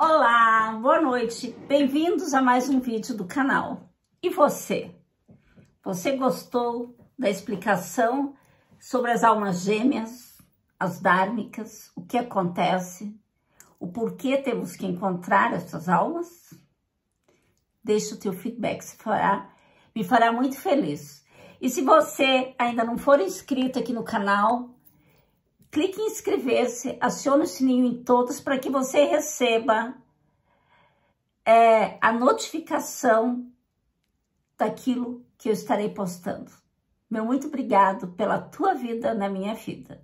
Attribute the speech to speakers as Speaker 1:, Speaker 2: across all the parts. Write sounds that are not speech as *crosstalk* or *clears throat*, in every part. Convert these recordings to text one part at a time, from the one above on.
Speaker 1: Olá, boa noite, bem-vindos a mais um vídeo do canal. E você? Você gostou da explicação sobre as almas gêmeas, as dármicas, o que acontece, o porquê temos que encontrar essas almas? Deixe o teu feedback, se fará, me fará muito feliz. E se você ainda não for inscrito aqui no canal, clique em inscrever-se, acione o sininho em todos para que você receba é, a notificação daquilo que eu estarei postando. Meu muito obrigado pela tua vida na minha vida.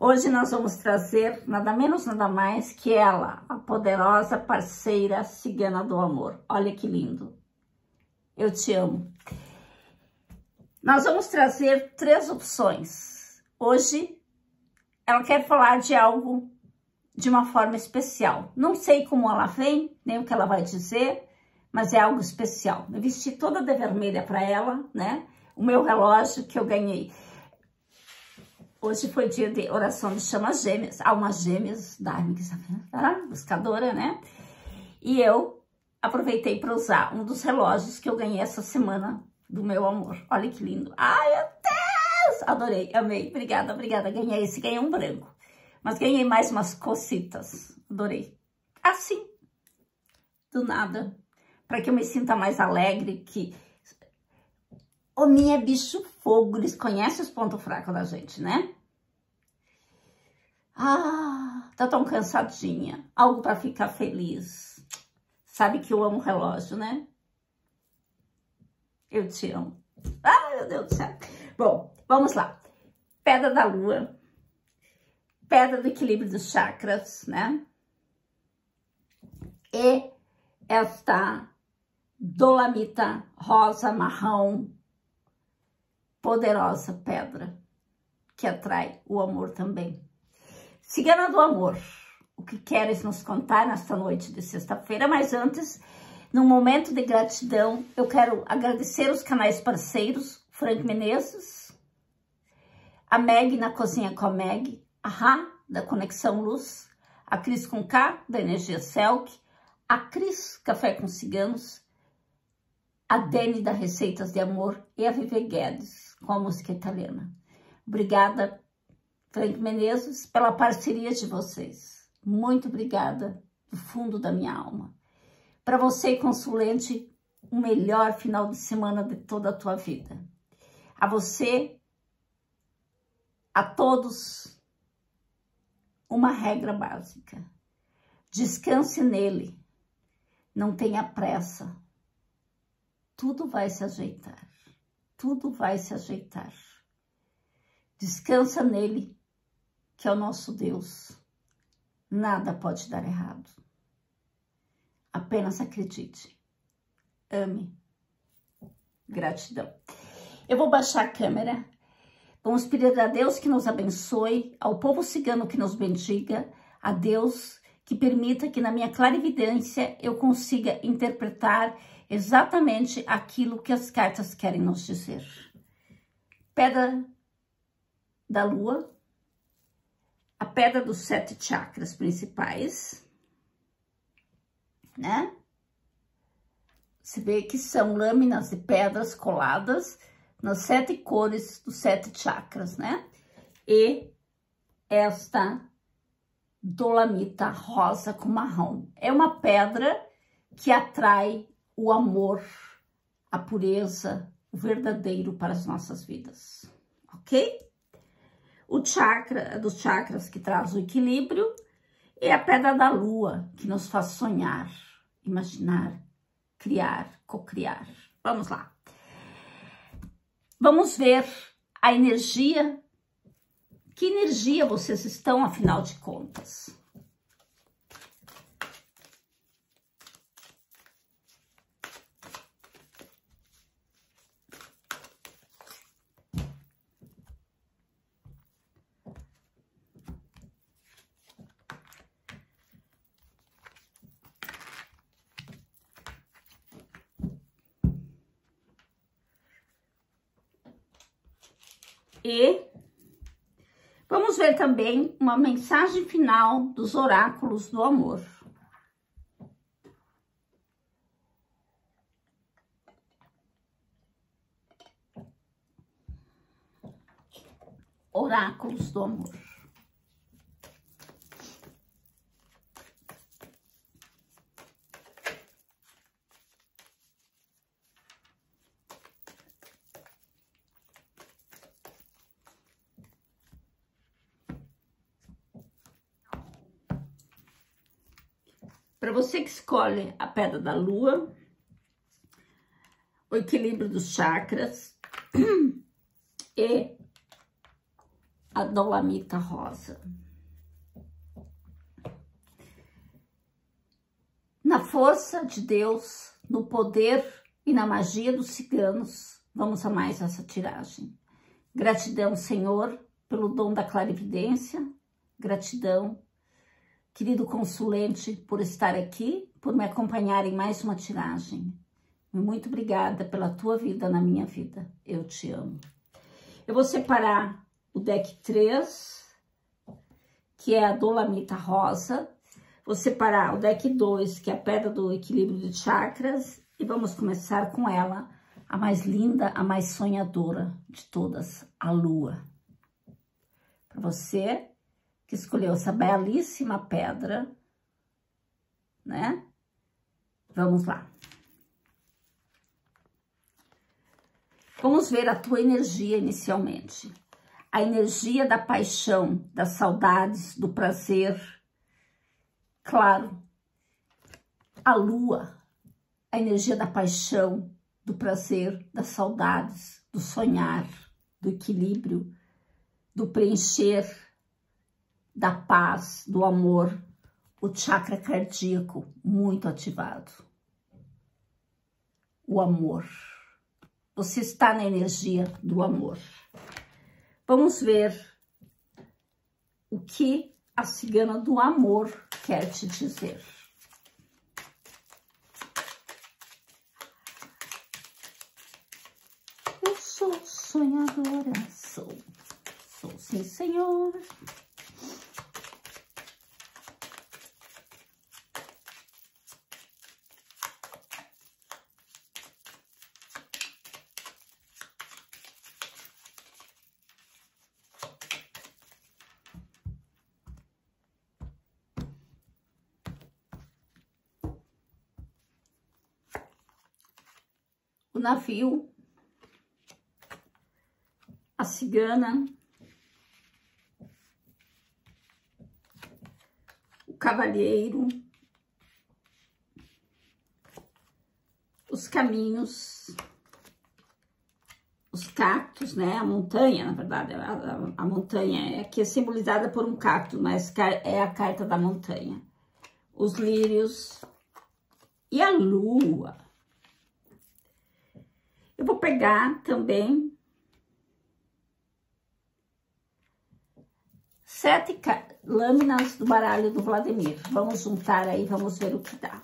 Speaker 1: Hoje nós vamos trazer nada menos, nada mais que ela, a poderosa parceira cigana do amor. Olha que lindo. Eu te amo. Nós vamos trazer três opções. Hoje ela quer falar de algo de uma forma especial. Não sei como ela vem, nem o que ela vai dizer, mas é algo especial. Eu vesti toda de vermelha para ela, né? O meu relógio que eu ganhei. Hoje foi dia de oração de chamas gêmeas, almas gêmeas da tá? buscadora, né? E eu aproveitei para usar um dos relógios que eu ganhei essa semana do meu amor. Olha que lindo. Ai, adorei, amei, obrigada, obrigada. Ganhei esse, ganhei um branco. Mas ganhei mais umas cocitas, adorei. Assim, do nada, para que eu me sinta mais alegre, que... O minha é bicho fogo, eles conhecem os pontos fracos da gente, né? Ah, tá tão cansadinha, algo para ficar feliz. Sabe que eu amo relógio, né? Eu te amo. Ah, meu Deus do céu. Bom, Vamos lá. Pedra da lua, pedra do equilíbrio dos chakras, né? E esta dolamita rosa marrom, poderosa pedra que atrai o amor também. Cigana do amor, o que queres nos contar nesta noite de sexta-feira? Mas antes, num momento de gratidão, eu quero agradecer os canais parceiros, Frank Menezes, a Meg na Cozinha com a Meg, a Rá, da Conexão Luz, a Cris com K, da Energia Selk, a Cris Café com Ciganos, a Dani da Receitas de Amor e a Vive Guedes com a música italiana. Obrigada, Frank Menezes, pela parceria de vocês. Muito obrigada do fundo da minha alma. Para você, consulente, o melhor final de semana de toda a tua vida. A você, a todos uma regra básica. Descanse nele. Não tenha pressa. Tudo vai se ajeitar. Tudo vai se ajeitar. Descansa nele, que é o nosso Deus. Nada pode dar errado. Apenas acredite. Ame. Gratidão. Eu vou baixar a câmera Vamos pedir a Deus que nos abençoe, ao povo cigano que nos bendiga, a Deus que permita que na minha clarividência eu consiga interpretar exatamente aquilo que as cartas querem nos dizer. Pedra da lua, a pedra dos sete chakras principais, né? Você vê que são lâminas de pedras coladas nas sete cores dos sete chakras, né? E esta dolamita rosa com marrom. É uma pedra que atrai o amor, a pureza, o verdadeiro para as nossas vidas, ok? O chakra dos chakras que traz o equilíbrio é a pedra da lua, que nos faz sonhar, imaginar, criar, cocriar. Vamos lá. Vamos ver a energia. Que energia vocês estão, afinal de contas? E vamos ver também uma mensagem final dos oráculos do amor. Oráculos do amor. Para você que escolhe a pedra da lua, o equilíbrio dos chakras *clears throat* e a dolamita rosa. Na força de Deus, no poder e na magia dos ciganos, vamos a mais essa tiragem. Gratidão, Senhor, pelo dom da clarividência. Gratidão querido consulente, por estar aqui, por me acompanhar em mais uma tiragem. Muito obrigada pela tua vida na minha vida. Eu te amo. Eu vou separar o deck 3, que é a Dolamita Rosa. Vou separar o deck 2, que é a Pedra do Equilíbrio de Chakras. E vamos começar com ela, a mais linda, a mais sonhadora de todas, a Lua. Para você que escolheu essa belíssima pedra, né? Vamos lá. Vamos ver a tua energia inicialmente. A energia da paixão, das saudades, do prazer. Claro, a lua, a energia da paixão, do prazer, das saudades, do sonhar, do equilíbrio, do preencher, da paz, do amor, o chakra cardíaco muito ativado. O amor. Você está na energia do amor. Vamos ver o que a cigana do amor quer te dizer. Eu sou sonhadora, sou, sou sim, senhor. O navio, a cigana, o cavalheiro, os caminhos, os cactos, né? A montanha, na verdade, a, a, a montanha é que é simbolizada por um cacto, mas é a carta da montanha. Os lírios e a lua. Eu vou pegar também sete lâminas do baralho do Vladimir. Vamos juntar aí, vamos ver o que dá.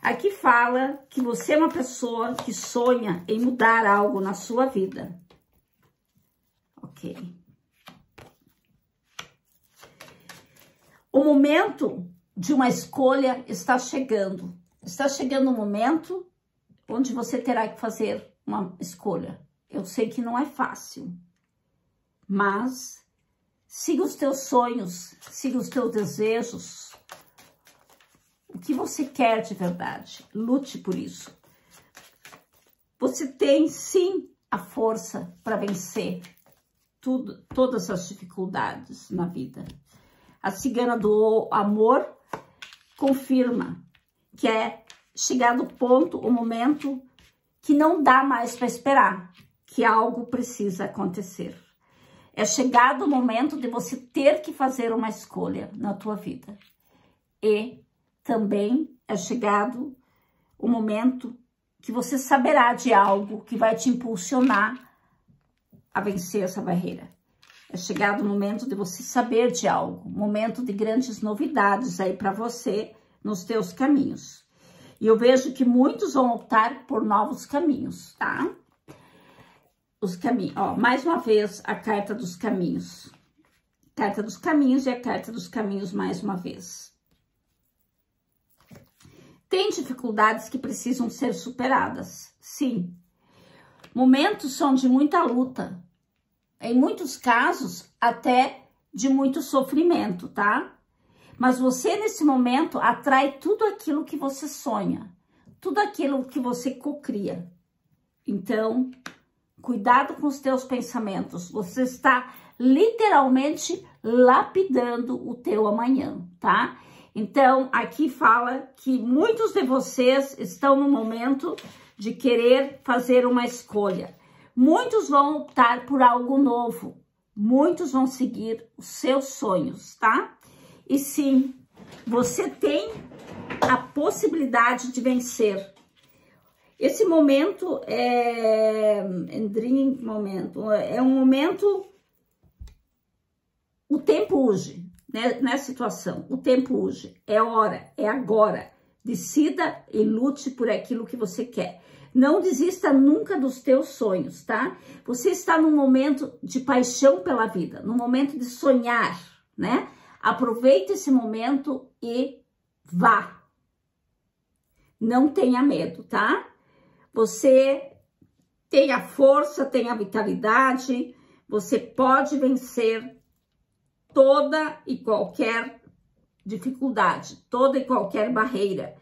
Speaker 1: Aqui fala que você é uma pessoa que sonha em mudar algo na sua vida. Ok. O momento de uma escolha está chegando. Está chegando o momento onde você terá que fazer uma escolha. Eu sei que não é fácil, mas siga os teus sonhos, siga os teus desejos. O que você quer de verdade, lute por isso. Você tem sim a força para vencer tudo, todas as dificuldades na vida. A cigana do amor confirma que é chegar no ponto, o momento que não dá mais para esperar, que algo precisa acontecer. É chegado o momento de você ter que fazer uma escolha na tua vida. E também é chegado o momento que você saberá de algo que vai te impulsionar a vencer essa barreira. É chegado o momento de você saber de algo, momento de grandes novidades aí para você nos teus caminhos. E eu vejo que muitos vão optar por novos caminhos, tá? Os caminhos, ó, mais uma vez a carta dos caminhos. Carta dos caminhos e a carta dos caminhos mais uma vez. Tem dificuldades que precisam ser superadas, sim. Momentos são de muita luta. em muitos casos, até de muito sofrimento, tá? Mas você, nesse momento, atrai tudo aquilo que você sonha, tudo aquilo que você cocria. Então, cuidado com os teus pensamentos. Você está literalmente lapidando o teu amanhã, tá? Então, aqui fala que muitos de vocês estão no momento de querer fazer uma escolha. Muitos vão optar por algo novo. Muitos vão seguir os seus sonhos, tá? E sim, você tem a possibilidade de vencer. Esse momento é dream momento, é um momento o tempo urge, né, nessa situação, o tempo urge, é hora, é agora. Decida e lute por aquilo que você quer. Não desista nunca dos teus sonhos, tá? Você está num momento de paixão pela vida, num momento de sonhar, né? Aproveite esse momento e vá. Não tenha medo, tá? Você tem a força, tem a vitalidade, você pode vencer toda e qualquer dificuldade, toda e qualquer barreira,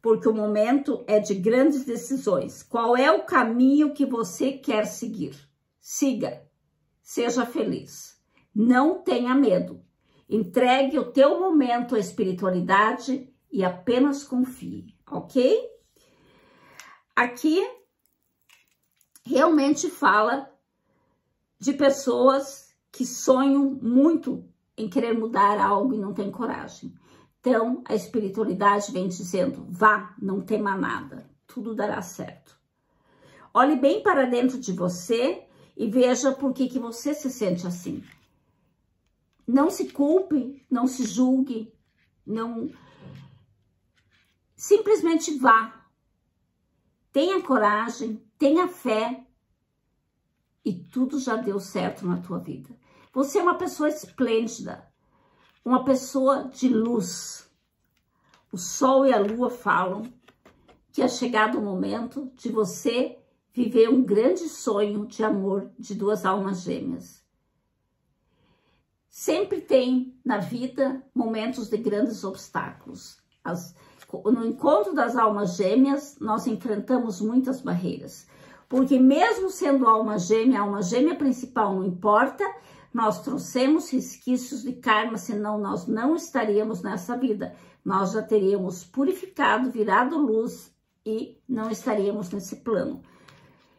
Speaker 1: porque o momento é de grandes decisões. Qual é o caminho que você quer seguir? Siga, seja feliz, não tenha medo. Entregue o teu momento à espiritualidade e apenas confie, ok? Aqui realmente fala de pessoas que sonham muito em querer mudar algo e não tem coragem. Então, a espiritualidade vem dizendo: vá, não tema nada, tudo dará certo. Olhe bem para dentro de você e veja por que, que você se sente assim. Não se culpe, não se julgue, não. Simplesmente vá. Tenha coragem, tenha fé e tudo já deu certo na tua vida. Você é uma pessoa esplêndida, uma pessoa de luz. O sol e a lua falam que é chegado o momento de você viver um grande sonho de amor de duas almas gêmeas. Sempre tem na vida momentos de grandes obstáculos. As, no encontro das almas gêmeas, nós enfrentamos muitas barreiras. Porque mesmo sendo alma gêmea, a alma gêmea principal não importa, nós trouxemos resquícios de karma, senão nós não estaríamos nessa vida. Nós já teríamos purificado, virado luz e não estaríamos nesse plano.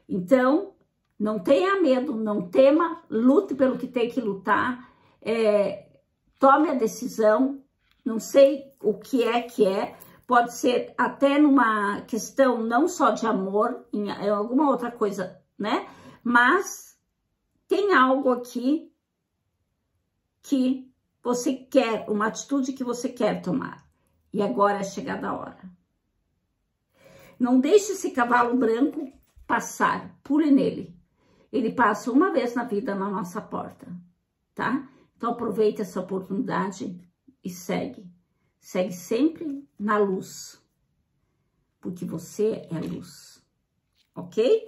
Speaker 1: Então, não tenha medo, não tema, lute pelo que tem que lutar, é, tome a decisão, não sei o que é que é, pode ser até numa questão não só de amor, em, em alguma outra coisa, né? Mas tem algo aqui que você quer, uma atitude que você quer tomar. E agora é chegada a hora. Não deixe esse cavalo branco passar, pule nele. Ele passa uma vez na vida na nossa porta, tá? Então aproveite essa oportunidade e segue. Segue sempre na luz, porque você é luz, ok?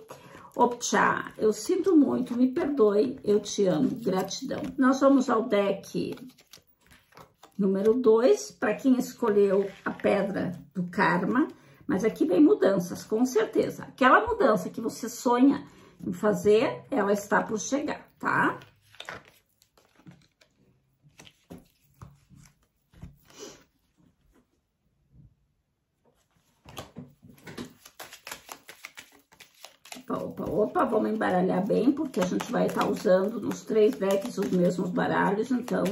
Speaker 1: Optcha, eu sinto muito, me perdoe, eu te amo, gratidão. Nós vamos ao deck número 2, para quem escolheu a pedra do karma, mas aqui vem mudanças, com certeza. Aquela mudança que você sonha em fazer, ela está por chegar, tá? Tá? Opa, opa, vamos embaralhar bem, porque a gente vai estar tá usando nos três decks os mesmos baralhos, então...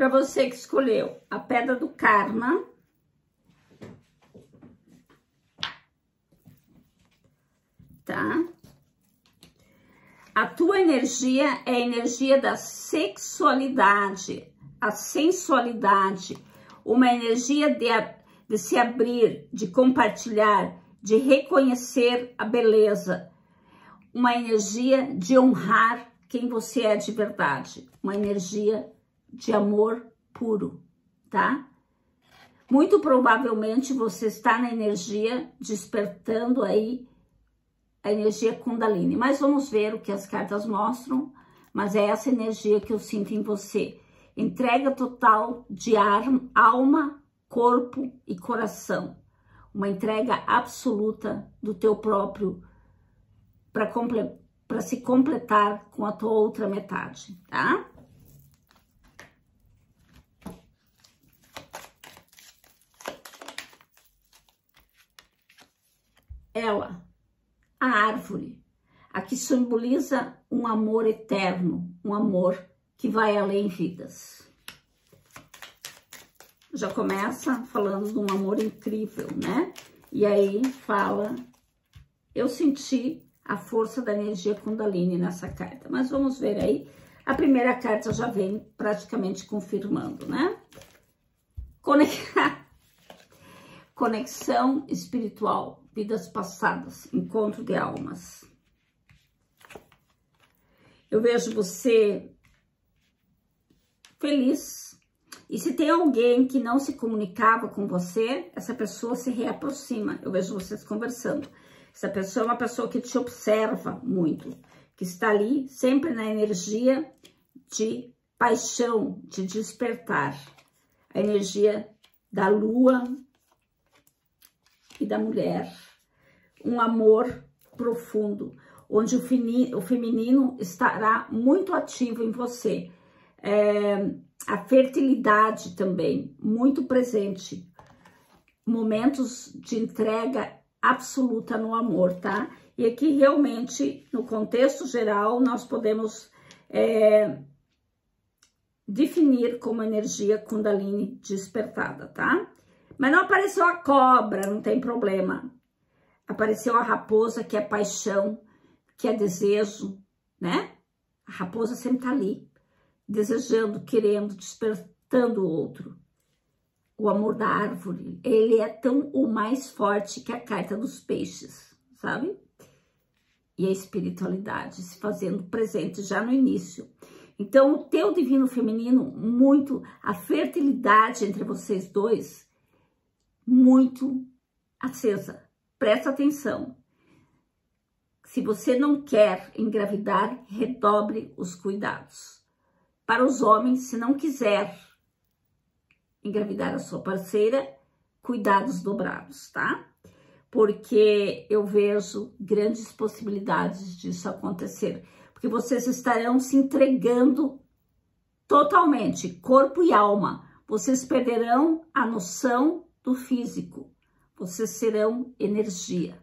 Speaker 1: Para você que escolheu a pedra do karma, tá? A tua energia é a energia da sexualidade, a sensualidade, uma energia de, de se abrir, de compartilhar, de reconhecer a beleza, uma energia de honrar quem você é de verdade, uma energia de amor puro, tá? Muito provavelmente você está na energia despertando aí a energia Kundalini. Mas vamos ver o que as cartas mostram. Mas é essa energia que eu sinto em você. Entrega total de alma, corpo e coração. Uma entrega absoluta do teu próprio para se completar com a tua outra metade, tá? Ela a árvore, a que simboliza um amor eterno, um amor que vai além vidas. Já começa falando de um amor incrível, né? E aí fala, eu senti a força da energia Kundalini nessa carta. Mas vamos ver aí, a primeira carta já vem praticamente confirmando, né? *laughs* Conexão espiritual vidas passadas, encontro de almas. Eu vejo você feliz. E se tem alguém que não se comunicava com você, essa pessoa se reaproxima. Eu vejo vocês conversando. Essa pessoa é uma pessoa que te observa muito, que está ali sempre na energia de paixão, de despertar. A energia da lua, e da mulher. Um amor profundo, onde o, o feminino estará muito ativo em você. É, a fertilidade também, muito presente. Momentos de entrega absoluta no amor, tá? E aqui realmente, no contexto geral, nós podemos é, definir como energia Kundalini despertada, tá? Mas não apareceu a cobra, não tem problema. Apareceu a raposa, que é paixão, que é desejo, né? A raposa sempre tá ali, desejando, querendo, despertando o outro. O amor da árvore, ele é tão o mais forte que a carta dos peixes, sabe? E a espiritualidade se fazendo presente já no início. Então, o teu divino feminino, muito, a fertilidade entre vocês dois, muito acesa. Presta atenção. Se você não quer engravidar, redobre os cuidados. Para os homens, se não quiser engravidar a sua parceira, cuidados dobrados, tá? Porque eu vejo grandes possibilidades disso acontecer. Porque vocês estarão se entregando totalmente, corpo e alma. Vocês perderão a noção do físico. Vocês serão energia.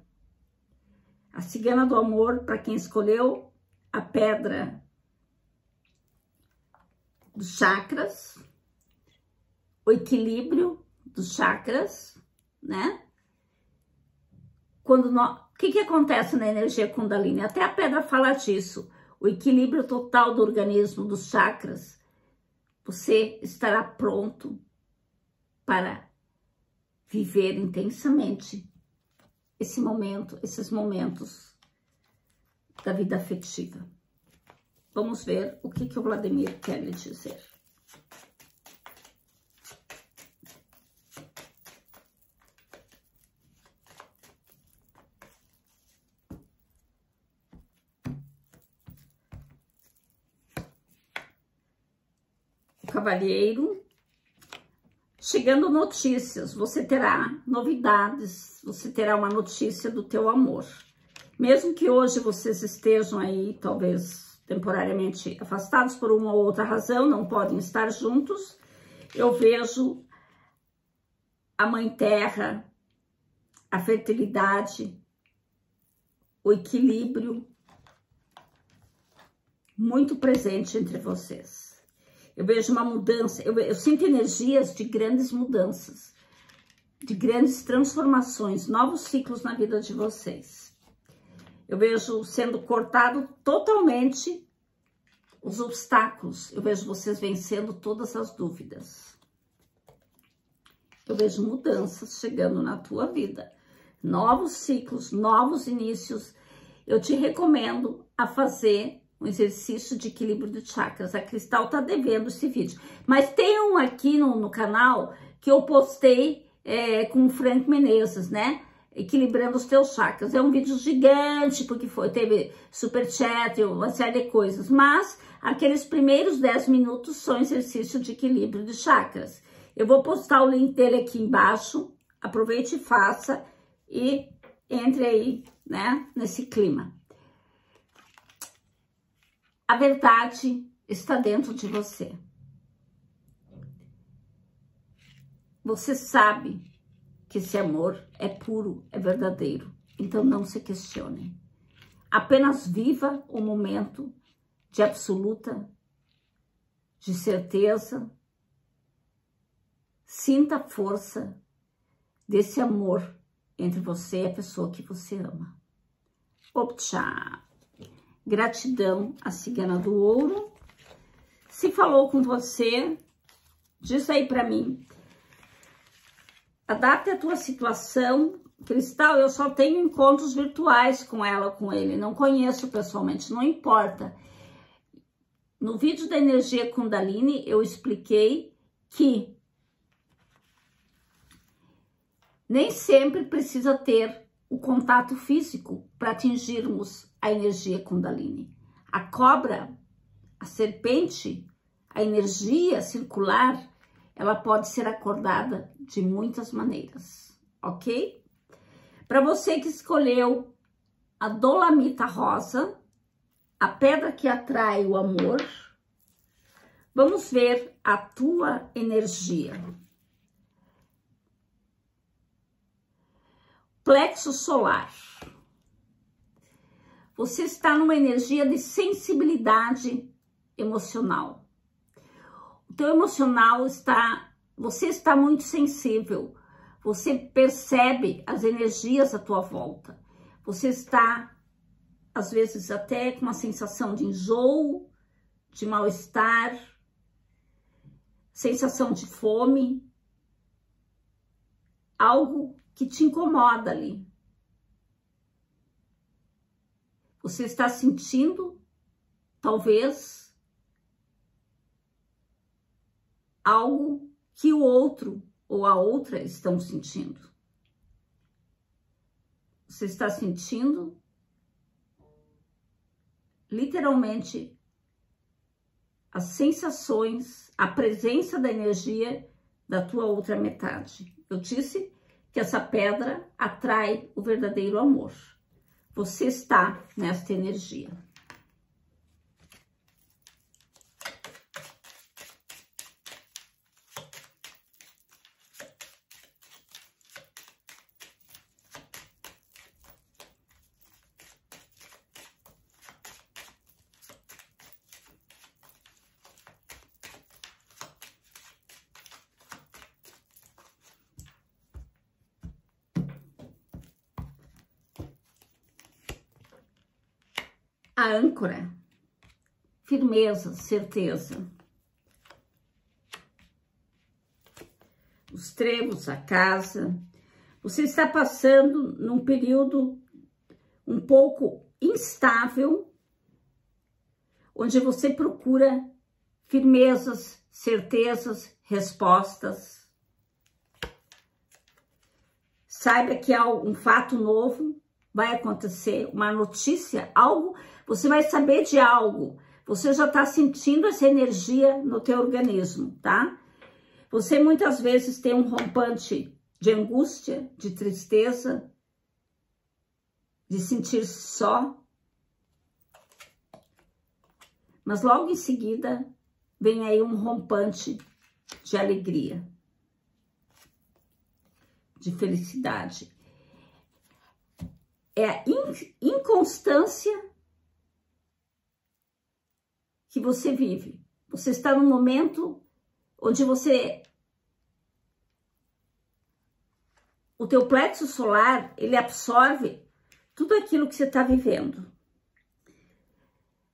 Speaker 1: A cigana do amor, para quem escolheu a pedra dos chakras, o equilíbrio dos chakras, né? Quando nós, o que, que acontece na energia Kundalini? Até a pedra fala disso. O equilíbrio total do organismo, dos chakras. Você estará pronto para viver intensamente esse momento, esses momentos da vida afetiva. Vamos ver o que, que o Vladimir quer lhe dizer. O cavalheiro Chegando notícias, você terá novidades, você terá uma notícia do teu amor. Mesmo que hoje vocês estejam aí, talvez temporariamente afastados por uma ou outra razão, não podem estar juntos, eu vejo a Mãe Terra, a fertilidade, o equilíbrio muito presente entre vocês. Eu vejo uma mudança, eu, eu sinto energias de grandes mudanças, de grandes transformações, novos ciclos na vida de vocês. Eu vejo sendo cortado totalmente os obstáculos. Eu vejo vocês vencendo todas as dúvidas. Eu vejo mudanças chegando na tua vida. Novos ciclos, novos inícios. Eu te recomendo a fazer um exercício de equilíbrio de chakras. A Cristal tá devendo esse vídeo. Mas tem um aqui no, no canal que eu postei é, com o Frank Menezes, né? equilibrando os teus chakras. É um vídeo gigante, porque foi, teve super chat, uma série de coisas, mas aqueles primeiros 10 minutos são exercício de equilíbrio de chakras. Eu vou postar o link dele aqui embaixo, aproveite e faça e entre aí, né, nesse clima. A verdade está dentro de você. Você sabe que esse amor é puro, é verdadeiro. Então não se questione. Apenas viva o momento de absoluta, de certeza. Sinta a força desse amor entre você e a pessoa que você ama. Optcha! Gratidão a cigana do ouro. Se falou com você, diz aí para mim Adapte a tua situação. Cristal, eu só tenho encontros virtuais com ela, com ele. Não conheço pessoalmente, não importa. No vídeo da energia Kundalini, eu expliquei que nem sempre precisa ter o contato físico para atingirmos a energia Kundalini. A cobra, a serpente, a energia circular, ela pode ser acordada de muitas maneiras, ok? Para você que escolheu a dolamita rosa, a pedra que atrai o amor, vamos ver a tua energia. Plexo solar. Você está numa energia de sensibilidade emocional teu emocional está, você está muito sensível. Você percebe as energias à tua volta. Você está, às vezes, até com uma sensação de enjoo, de mal-estar, sensação de fome, algo que te incomoda ali. Você está sentindo, talvez, algo que o outro ou a outra estão sentindo. Você está sentindo literalmente as sensações, a presença da energia da tua outra metade. Eu disse que essa pedra atrai o verdadeiro amor. Você está nesta energia. a âncora, firmeza, certeza. Os trevos, a casa. Você está passando num período um pouco instável, onde você procura firmezas, certezas, respostas. Saiba que há um fato novo vai acontecer, uma notícia, algo você vai saber de algo. Você já está sentindo essa energia no teu organismo, tá? Você muitas vezes tem um rompante de angústia, de tristeza, de sentir-se só. Mas logo em seguida vem aí um rompante de alegria, de felicidade. É a inconstância que você vive. Você está num momento onde você o teu plexo solar, ele absorve tudo aquilo que você está vivendo.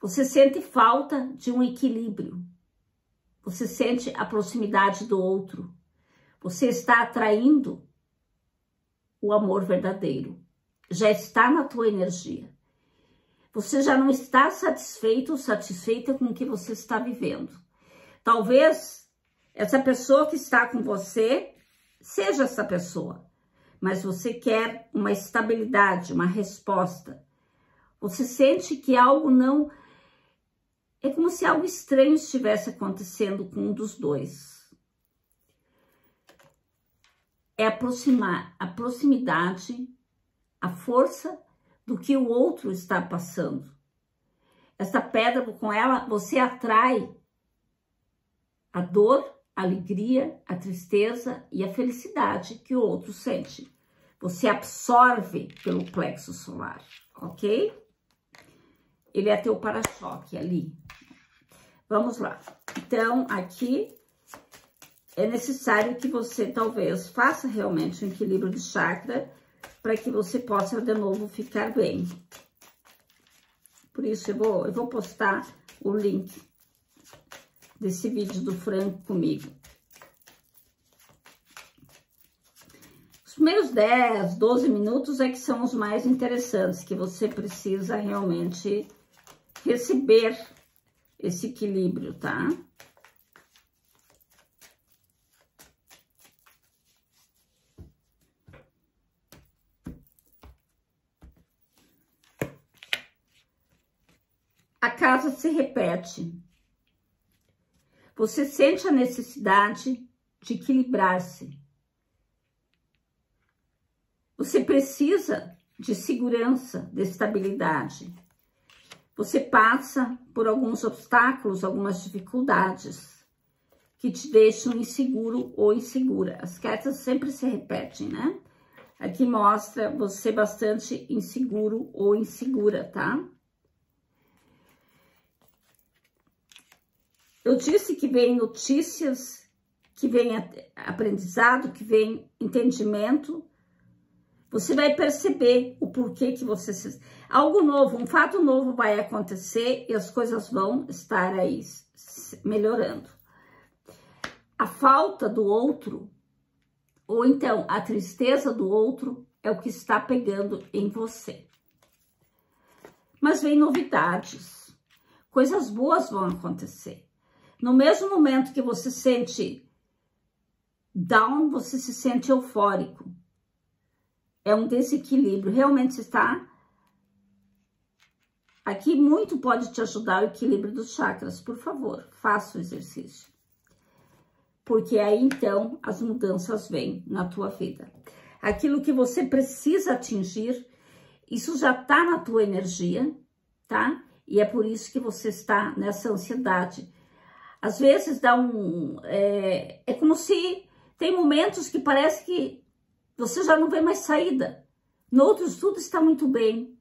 Speaker 1: Você sente falta de um equilíbrio. Você sente a proximidade do outro. Você está atraindo o amor verdadeiro. Já está na tua energia. Você já não está satisfeito ou satisfeita com o que você está vivendo. Talvez essa pessoa que está com você seja essa pessoa, mas você quer uma estabilidade, uma resposta. Você sente que algo não. É como se algo estranho estivesse acontecendo com um dos dois. É aproximar a proximidade, a força do que o outro está passando. Essa pedra, com ela, você atrai a dor, a alegria, a tristeza e a felicidade que o outro sente. Você absorve pelo plexo solar, ok? Ele é teu para-choque ali. Vamos lá. Então, aqui é necessário que você talvez faça realmente um equilíbrio de chakra para que você possa de novo ficar bem. Por isso, eu vou, eu vou postar o link desse vídeo do Franco comigo. Os primeiros 10, 12 minutos é que são os mais interessantes, que você precisa realmente receber esse equilíbrio, tá? A casa se repete. Você sente a necessidade de equilibrar-se. Você precisa de segurança, de estabilidade. Você passa por alguns obstáculos, algumas dificuldades que te deixam inseguro ou insegura. As cartas sempre se repetem, né? Aqui mostra você bastante inseguro ou insegura, tá? Eu disse que vem notícias, que vem aprendizado, que vem entendimento. Você vai perceber o porquê que você... Se... Algo novo, um fato novo vai acontecer e as coisas vão estar aí melhorando. A falta do outro, ou então a tristeza do outro, é o que está pegando em você. Mas vem novidades, coisas boas vão acontecer. No mesmo momento que você sente down, você se sente eufórico. É um desequilíbrio. Realmente está... Aqui muito pode te ajudar o equilíbrio dos chakras. Por favor, faça o exercício. Porque aí, então, as mudanças vêm na tua vida. Aquilo que você precisa atingir, isso já está na tua energia, tá? E é por isso que você está nessa ansiedade às vezes dá um... É, é como se tem momentos que parece que você já não vê mais saída. No outros tudo está muito bem.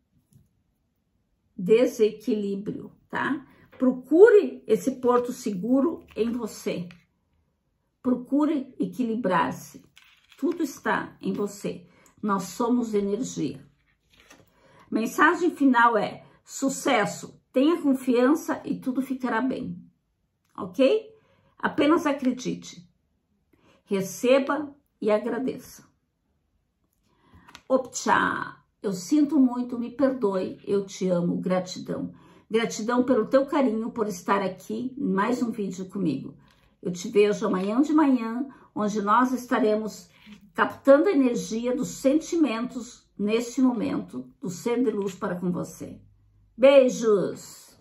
Speaker 1: Desequilíbrio, tá? Procure esse porto seguro em você. Procure equilibrar-se. Tudo está em você. Nós somos energia. Mensagem final é: sucesso, tenha confiança e tudo ficará bem ok? Apenas acredite, receba e agradeça. Optcha, eu sinto muito, me perdoe, eu te amo, gratidão. Gratidão pelo teu carinho, por estar aqui em mais um vídeo comigo. Eu te vejo amanhã de manhã, onde nós estaremos captando a energia dos sentimentos neste momento do ser de luz para com você. Beijos!